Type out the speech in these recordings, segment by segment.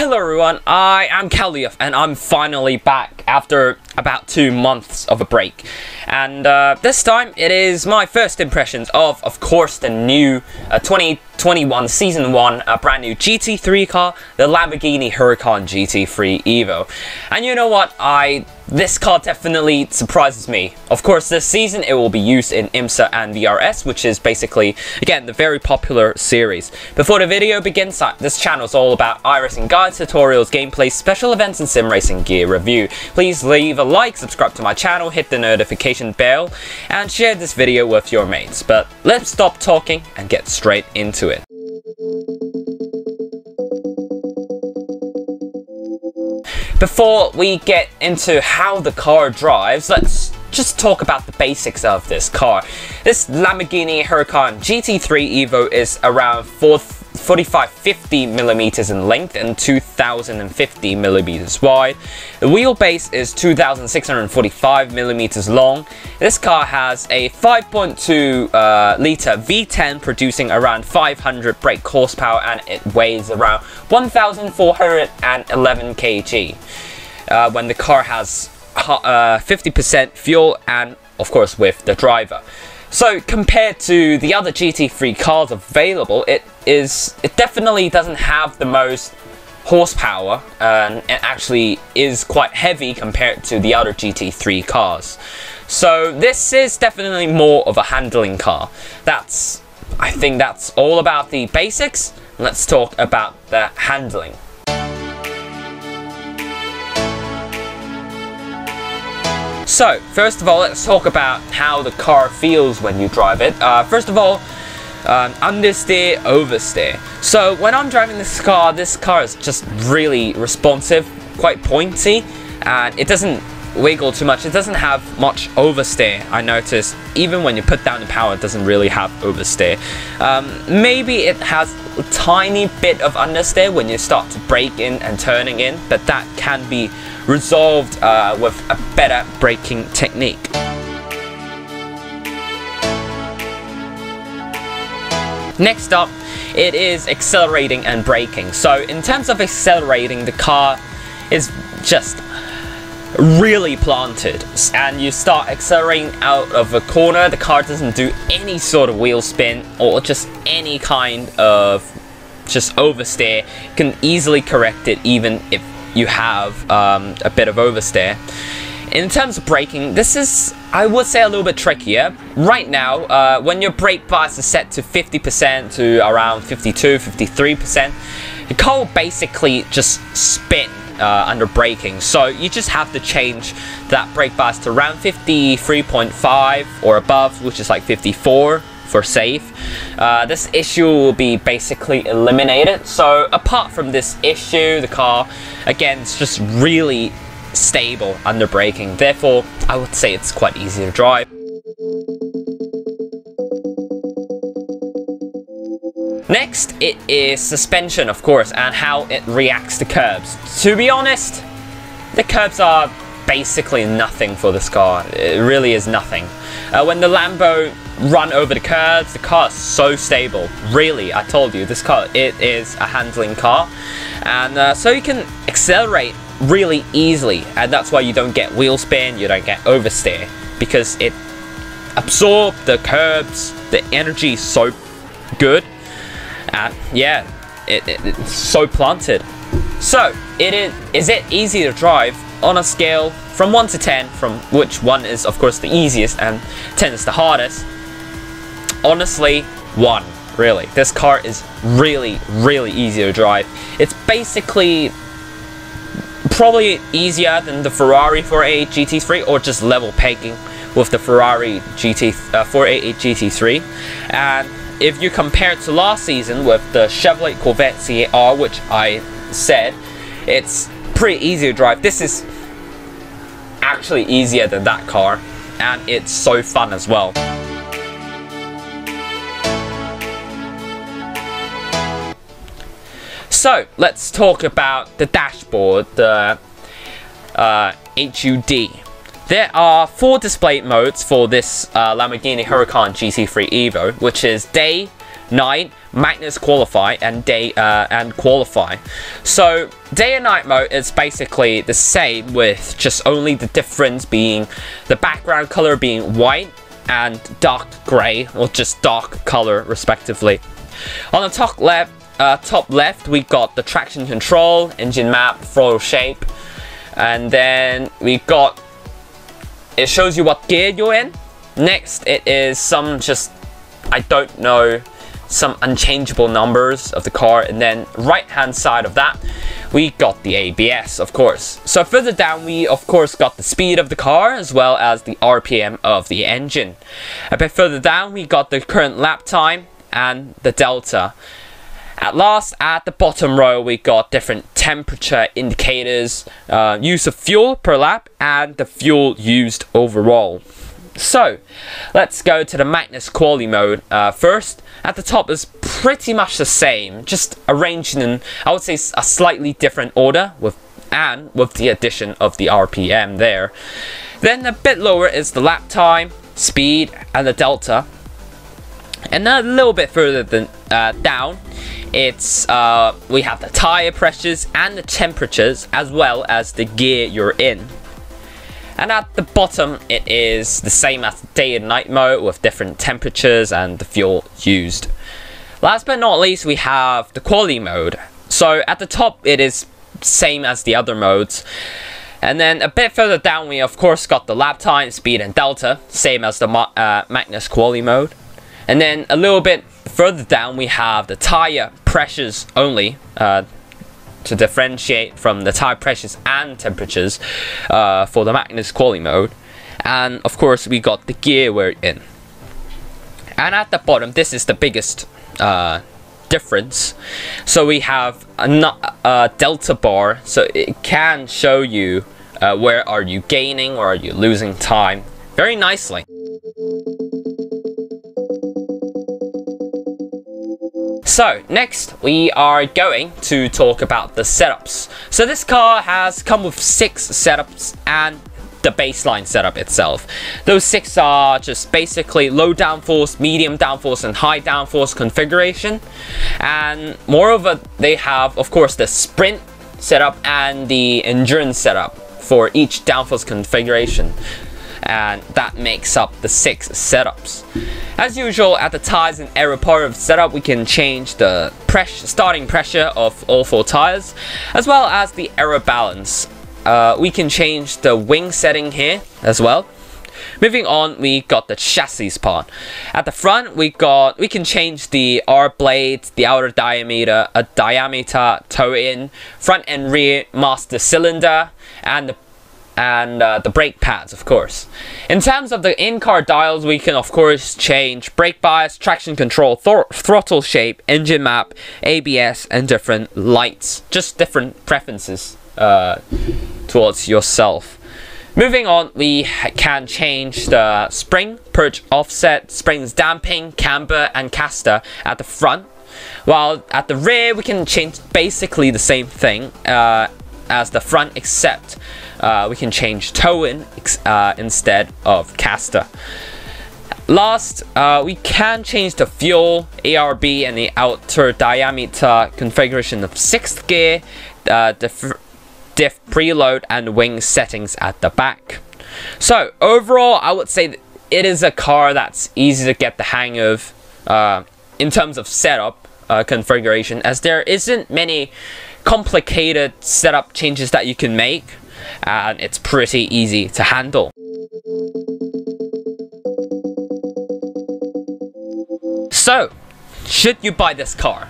Hello everyone, I am Calioth and I'm finally back after about two months of a break. And uh, this time it is my first impressions of, of course, the new uh, 2021 Season 1 uh, brand new GT3 car, the Lamborghini Huracan GT3 Evo. And you know what, I this car definitely surprises me. Of course, this season it will be used in IMSA and VRS, which is basically, again, the very popular series. Before the video begins, this channel is all about iRacing guides, tutorials, gameplay, special events, and sim racing gear review. Please leave a like, subscribe to my channel, hit the notification bell, and share this video with your mates. But let's stop talking and get straight into it. Before we get into how the car drives, let's just talk about the basics of this car. This Lamborghini Huracan GT3 Evo is around 4 4550 millimeters in length and 2050 millimeters wide. The wheelbase is 2645 millimeters long. This car has a 5.2 uh, liter V10 producing around 500 brake horsepower and it weighs around 1411 kg. Uh, when the car has 50% uh, fuel and of course with the driver. So compared to the other GT3 cars available, it is it definitely doesn't have the most horsepower and it actually is quite heavy compared to the other GT3 cars. So this is definitely more of a handling car. That's I think that's all about the basics. Let's talk about the handling. So, first of all, let's talk about how the car feels when you drive it. Uh, first of all, um, understeer, oversteer. So when I'm driving this car, this car is just really responsive, quite pointy, and it doesn't wiggle too much. It doesn't have much oversteer, I noticed. Even when you put down the power, it doesn't really have oversteer. Um, maybe it has a tiny bit of understeer when you start to brake in and turning in, but that can be resolved uh, with a better braking technique. Next up, it is accelerating and braking. So in terms of accelerating, the car is just really planted. And you start accelerating out of a corner the car doesn't do any sort of wheel spin or just any kind of just oversteer. You can easily correct it even if you have um, a bit of oversteer in terms of braking, this is, I would say, a little bit trickier. Right now, uh, when your brake bias is set to 50% to around 52, 53%, the car will basically just spin uh, under braking. So you just have to change that brake bias to around 53.5 or above, which is like 54 for safe. Uh, this issue will be basically eliminated. So apart from this issue, the car, again, it's just really stable under braking. Therefore, I would say it's quite easy to drive. Next, it is suspension, of course, and how it reacts to curbs. To be honest, the curbs are basically nothing for this car. It really is nothing. Uh, when the Lambo run over the curbs, the car is so stable. Really, I told you, this car, it is a handling car. And uh, so you can accelerate really easily and that's why you don't get wheel spin, you don't get oversteer because it absorbs the curbs, the energy is so good and yeah, it, it, it's so planted. So, it is, is it easy to drive on a scale from 1 to 10, from which 1 is of course the easiest and 10 is the hardest? Honestly, 1 really. This car is really, really easy to drive. It's basically probably easier than the Ferrari 488 GT3 or just level pegging with the Ferrari GT uh, 488 GT3 and if you compare it to last season with the Chevrolet Corvette C8.R which I said it's pretty easy to drive this is actually easier than that car and it's so fun as well So, let's talk about the dashboard, the uh, HUD. There are four display modes for this uh, Lamborghini Huracan GT3 Evo, which is day, night, Magnus Qualify and day uh, and Qualify. So day and night mode is basically the same with just only the difference being the background color being white and dark gray or just dark color respectively. On the top left, uh, top left we got the traction control, engine map, throttle shape, and then we got it shows you what gear you're in. Next it is some just I don't know some unchangeable numbers of the car and then right hand side of that we got the ABS of course. So further down we of course got the speed of the car as well as the RPM of the engine. A bit further down we got the current lap time and the delta at last, at the bottom row, we got different temperature indicators, uh, use of fuel per lap, and the fuel used overall. So, let's go to the Magnus quality mode uh, first. At the top is pretty much the same, just arranged in, I would say, a slightly different order, with and with the addition of the RPM there. Then a bit lower is the lap time, speed, and the delta. And a little bit further than, uh, down, it's uh, we have the tire pressures and the temperatures as well as the gear you're in. And at the bottom, it is the same as day and night mode with different temperatures and the fuel used. Last but not least, we have the quality mode. So at the top, it is same as the other modes. And then a bit further down, we of course got the lap time, speed, and delta, same as the uh, Magnus quality mode. And then a little bit further down, we have the tire pressures only. Uh, to differentiate from the tire pressures and temperatures uh, for the Magnus quality mode. And of course, we got the gear we're in. And at the bottom, this is the biggest uh, difference. So we have a, a, delta bar, so it can show you uh, where are you gaining or are you losing time very nicely. So next we are going to talk about the setups. So this car has come with six setups and the baseline setup itself. Those six are just basically low downforce, medium downforce, and high downforce configuration. And moreover, they have, of course, the sprint setup and the endurance setup for each downforce configuration and that makes up the six setups. As usual, at the tires and aero part of setup, we can change the pressure, starting pressure of all four tires, as well as the aero balance. Uh, we can change the wing setting here as well. Moving on, we got the chassis part. At the front, we got we can change the R blade, the outer diameter, a diameter toe in, front and rear master cylinder, and the and uh, the brake pads, of course. In terms of the in-car dials, we can, of course, change brake bias, traction control, throttle shape, engine map, ABS, and different lights. Just different preferences uh, towards yourself. Moving on, we can change the spring, perch offset, springs damping, camber, and caster at the front. While at the rear, we can change basically the same thing uh, as the front, except uh, we can change toe-in uh, instead of caster. Last, uh, we can change the fuel, ARB, and the outer diameter configuration of 6th gear, uh, diff, diff preload, and wing settings at the back. So, overall, I would say it is a car that's easy to get the hang of uh, in terms of setup uh, configuration, as there isn't many complicated setup changes that you can make and it's pretty easy to handle. So, should you buy this car?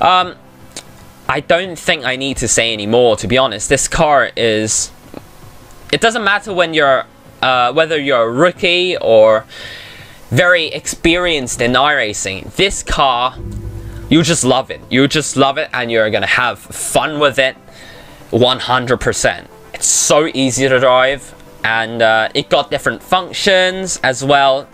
Um, I don't think I need to say any more, to be honest. This car is... It doesn't matter when you're... Uh, whether you're a rookie or very experienced in iRacing. This car, you just love it. You just love it and you're gonna have fun with it 100%. It's so easy to drive and uh, it got different functions as well.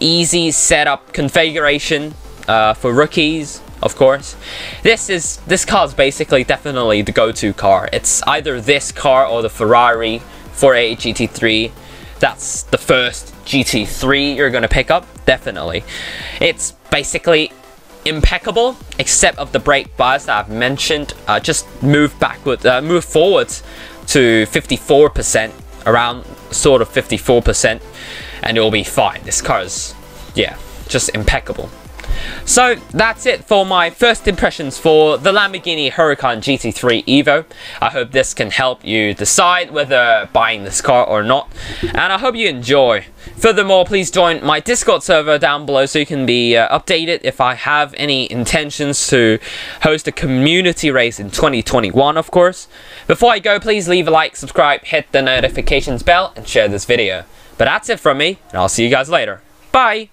Easy setup configuration uh, for rookies, of course. This is this car is basically definitely the go-to car. It's either this car or the Ferrari 488 GT3. That's the first GT3 you're gonna pick up, definitely. It's basically impeccable, except of the brake bias that I've mentioned. Uh, just move backward, uh, move forwards to 54%, around sort of 54%, and it will be fine. This car is, yeah, just impeccable. So that's it for my first impressions for the Lamborghini Huracan GT3 Evo. I hope this can help you decide whether buying this car or not. And I hope you enjoy. Furthermore, please join my Discord server down below so you can be uh, updated if I have any intentions to host a community race in 2021, of course. Before I go, please leave a like, subscribe, hit the notifications bell, and share this video. But that's it from me, and I'll see you guys later. Bye!